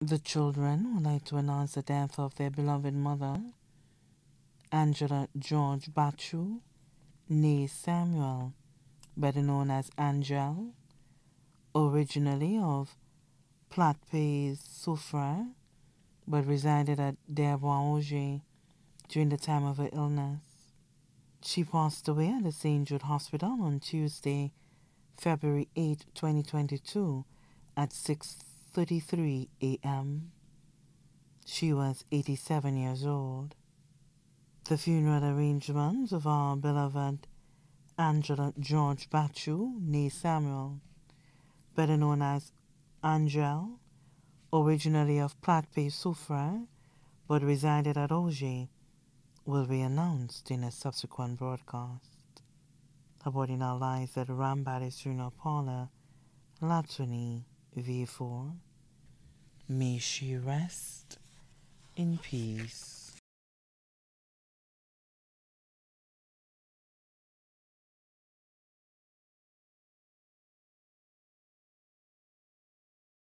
The children would like to announce the death of their beloved mother, Angela George Bachoo, née Samuel, better known as Angel, originally of Plat Pays but resided at Derbois-Auger during the time of her illness. She passed away at the St. Jude Hospital on Tuesday, February 8, 2022 at 6:33 a.m. She was 87 years old. The funeral arrangements of our beloved Angela George Bachoo, née Samuel, better known as Angel, originally of Plat Pays Soufrière, but resided at Auger, will be announced in a subsequent broadcast. Her body now lies at Rambaddis Funeral Parlor, Latony, V4. May she rest in peace.